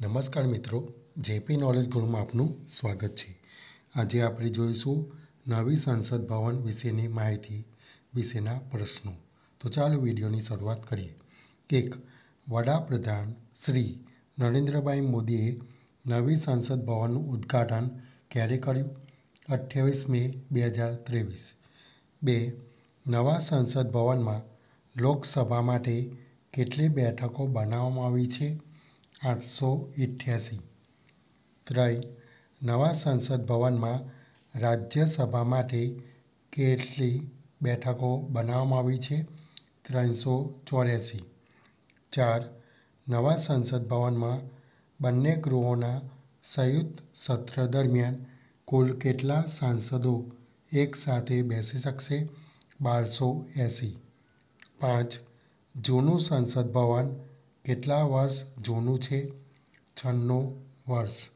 નમસ્કાર મિત્રો, JP knowledge ગ્રુપમાં આપનું સ્વાગત છે. આજે આપણે જોઈશું નવી સંસદ ભવન વિશેની માહિતી વિશેના પ્રશ્નો. તો ચાલો વિડીયોની શરૂઆત કરીએ. એક, વડાપ્રધાન શ્રી નરેન્દ્રભાઈ મોદીએ નવી સંસદ ભવનનું ઉદ્ઘાટન ક્યારે કર્યું? અઠ્યાવીસ મે બે હજાર ત્રેવીસ. બે, નવા સંસદ ભવનમાં લોકસભા માટે કેટલી બેઠકો બનાવવામાં આવી છે? આઠસો ઇઠ્યાસી ત્રણ નવા સંસદ ભવનમાં રાજ્યસભા માટે કેટલી બેઠકો બનાવવામાં આવી છે? ત્રણસો ચોર્યાસી ચાર, નવા સંસદ ભવનમાં બંને ગૃહોના સંયુક્ત સત્ર દરમિયાન કુલ કેટલા સાંસદો એક સાથે બેસી શકશે? બારસો એંસી પાંચ, જૂનું સંસદ ભવન કેટલા વર્ષ જૂનું છે? છન્નું વર્ષ.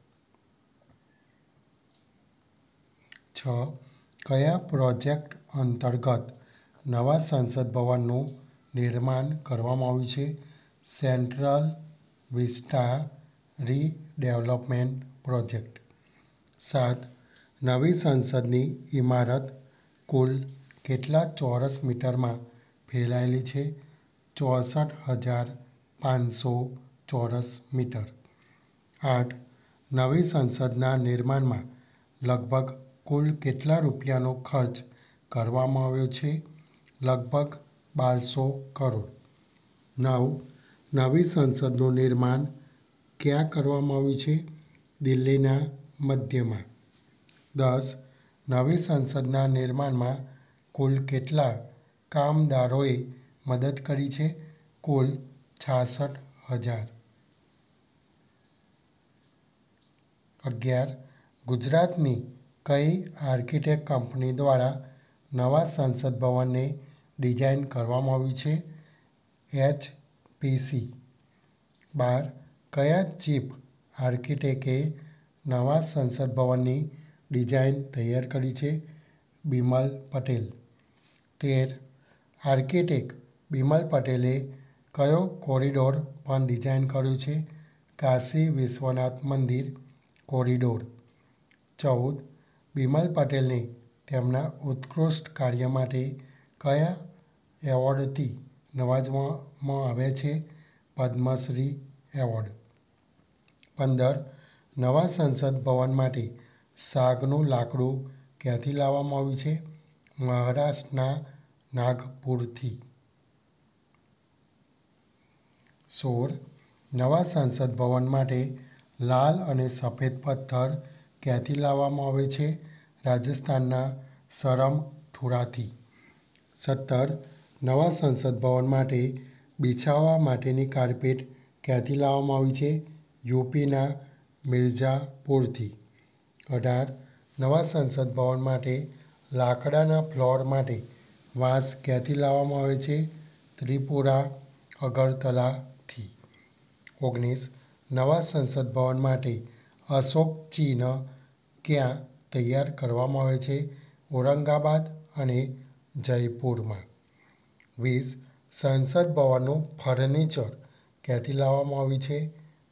છ. કયા પ્રોજેક્ટ અંતર્ગત નવા સંસદ ભવનનું નિર્માણ કરવામાં આવ્યું છે? Central Vista redevelopment project. સાત. નવી સંસદની ઇમારત કુલ કેટલા ચોરસ મીટરમાં ફેલાયેલી છે? ચોસઠ હજાર પાંચસો ચોરસ મીટર. આઠ. નવી સંસદના નિર્માણમાં લગભગ કુલ કેટલા રૂપિયાનો ખર્ચ કરવામાં આવ્યો છે? લગભગ બારસો કરોડ. નવ. નવી સંસદનું નિર્માણ ક્યાં કરવામાં આવ્યું છે? દિલ્હીના મધ્યમાં. દસ. નવી સંસદના નિર્માણમાં કુલ કેટલા કામદારોએ મદદ કરી છે? કુલ છાસઠ હજાર. અગિયાર. ગુજરાતની કઈ આર્કિટેક્ટ કંપની દ્વારા નવા સંસદ ભવનને ડિઝાઇન કરવામાં આવ્યું છે? એચ પીસી બાર. કયા ચીફ આર્કિટેક્ટે નવા સંસદ ભવનની ડિઝાઇન તૈયાર કરી છે? બિમલ પટેલ. તેર. આર્કિટેક્ટ બિમલ પટેલે કયો કોરિડોર પણ ડિઝાઇન કર્યો છે? કાશી વિશ્વનાથ મંદિર કોરિડોર. ચૌદ. બિમલ પટેલને તેમના ઉત્કૃષ્ટ કાર્ય માટે કયા એવોર્ડથી નવાજવામાં આવે છે? પદ્મશ્રી એવોર્ડ. પંદર. નવા સંસદ ભવન માટે સાગનું લાકડું ક્યાંથી લાવવામાં આવ્યું છે? મહારાષ્ટ્રના નાગપુરથી. સોળ નવા સંસદ ભવન માટે લાલ અને સફેદ પથ્થર ક્યાંથી લાવવામાં આવે છે? રાજસ્થાનના સરમથુરાથી સત્તર નવા સંસદ ભવન માટે બિછાવવા માટેની કાર્પેટ ક્યાંથી લાવવામાં આવી છે? યુપીના મિર્ઝાપુરથી. અઢાર નવા સંસદ ભવન માટે લાકડાના ફ્લોર માટે વાંસ ક્યાંથી લાવવામાં આવે છે? ત્રિપુરા અગરતલાથી ઓગણીસ નવા સંસદ ભવન માટે અશોક ચિહ્ન ક્યાં તૈયાર કરવામાં આવે છે? ઔરંગાબાદ અને જયપુરમાં. વીસ સંસદ ભવનનું ફર્નિચર ક્યાંથી લાવવામાં આવ્યું છે?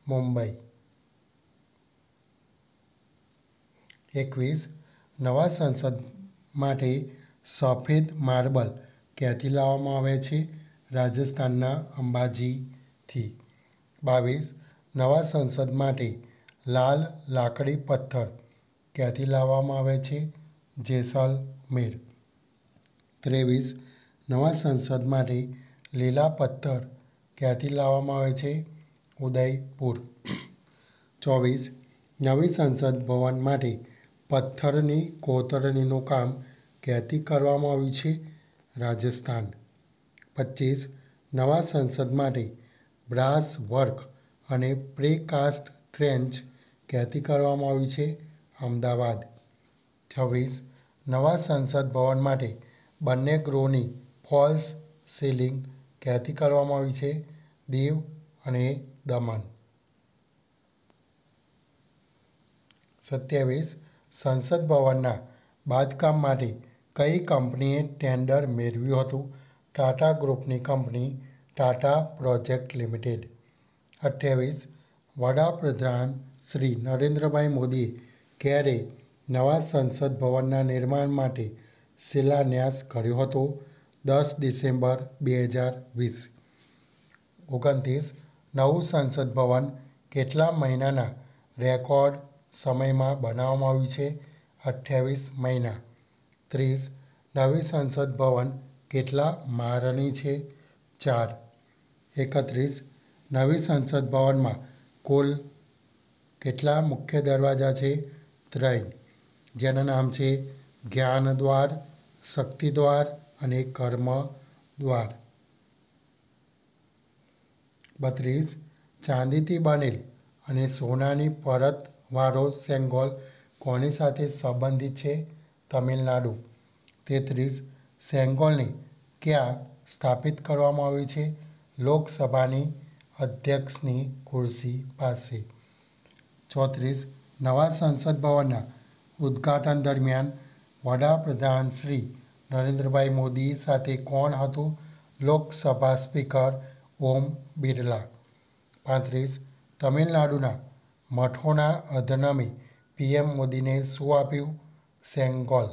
મુંબઈ. એકવીસ નવા સંસદ માટે સફેદ માર્બલ ક્યાંથી લાવવામાં આવે છે? રાજસ્થાનના અંબાજીથી. બાવીસ નવા સંસદ માટે લાલ લાકડી પથ્થર ક્યાંથી લાવવામાં આવે છે? જેસલમેર ત્રેવીસ નવા સંસદ માટે લીલા પથ્થર ક્યાંથી લાવવામાં આવે છે? ઉદયપુર. ચોવીસ નવી સંસદ ભવન માટે પથ્થરની કોતરણીનું કામ ક્યાંથી કરવામાં આવ્યું છે? રાજસ્થાન. પચીસ નવા સંસદ માટે બ્રાસ વર્ક અને પ્રેકાસ્ટ ટ્રેન્ચ ક્યાંથી કરવામાં આવી છે. અમદાવાદ. છવ્વીસ. નવા સંસદ ભવન માટે બંને ગૃહની ફોલ્સ સીલિંગ ક્યાંથી કરવામાં આવી છે. દીવ અને દમણ. સત્યાવીસ. સંસદ ભવનના બાંધકામ માટે કઈ કંપનીએ ટેન્ડર મેળવ્યું હતું? ટાટા ગ્રુપની કંપની ટાટા પ્રોજેક્ટ લિમિટેડ. અઠ્યાવીસ, વડાપ્રધાન શ્રી નરેન્દ્રભાઈ મોદીએ ક્યારે નવા સંસદ ભવનના નિર્માણ માટે શિલાન્યાસ કર્યો હતો? દસ ડિસેમ્બર બે હજાર વીસ. ઓગણત્રીસ, નવું સંસદ ભવન કેટલા મહિનાના રેકોર્ડ સમયમાં બનાવવામાં આવ્યું છે? અઠ્યાવીસ મહિના. ત્રીસ, નવી સંસદ ભવન કેટલા માળની છે? ચાર. એકત્રીસ, નવી સંસદ ભવનમાં કુલ કેટલા મુખ્ય દરવાજા છે? ત્રણ. જેના નામ છે જ્ઞાન દ્વાર શક્તિ દ્વાર અને કર્મ દ્વાર બત્રીસ. ચાંદીથી બનેલ અને સોનાની પરતવાળો સેંગોલ કોની સાથે સંબંધિત છે? તમિલનાડુ. તેત્રીસ. સેંગોલને ક્યાં સ્થાપિત કરવામાં આવી છે? લોકસભાની અધ્યક્ષની ખુરશી પાસે. ચોત્રીસ, નવા સંસદ ભવનના ઉદ્ઘાટન દરમિયાન વડાપ્રધાન શ્રી નરેન્દ્રભાઈ મોદી સાથે કોણ હતું? લોકસભા સ્પીકર ઓમ બિરલા. પાંત્રીસ, તમિલનાડુના મઠોના અધનમે પીએમ મોદીને શું આપ્યું? સેંગોલ.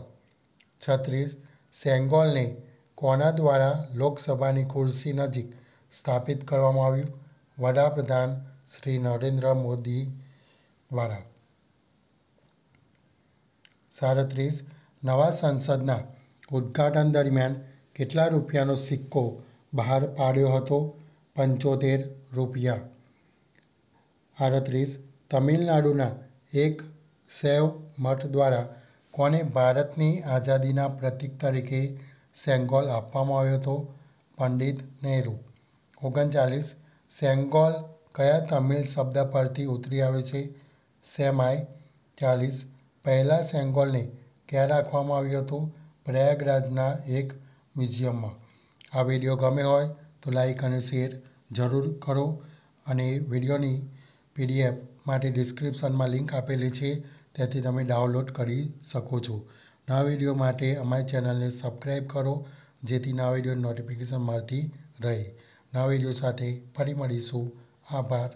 છત્રીસ, સેંગોલને કોના દ્વારા લોકસભાની ખુરશી નજીક સ્થાપિત કરવામાં આવ્યું. વડાપ્રધાન શ્રી નરેન્દ્ર મોદી દ્વારા સાડત્રીસ, નવા સંસદના ઉદ્ઘાટન દરમિયાન કેટલા રૂપિયાનો સિક્કો બહાર પાડ્યો હતો? પંચોતેર રૂપિયા. આડત્રીસ, તમિલનાડુના એક શૈવ મઠ દ્વારા કોને ભારતની આઝાદીના પ્રતીક તરીકે સેંગોલ આપવામાં આવ્યો હતો? પંડિત નહેરુ. ઓગણચાલીસ, સેંગોલ કયા તમિલ શબ્દ પરથી ઉતરી આવે છે? સેમાય ચાલીસ, પહેલાં સેંગોલને ક્યાં રાખવામાં આવ્યું હતું? પ્રયાગરાજના એક મ્યુઝિયમમાં. આ વીડિયો ગમે હોય તો લાઈક અને શેર જરૂર કરો અને વિડીયોની પીડીએફ માટે ડિસ્ક્રિપ્શનમાં લિંક આપેલી છે, તેથી તમે ડાઉનલોડ કરી શકો છો. નવા વીડિયો માટે અમારી ચેનલને સબસ્ક્રાઈબ કરો, જેથી નવા વીડિયો નોટિફિકેશન મળતી રહે. નવા વીડિયો સાથે ફરી મળીશું. આભાર.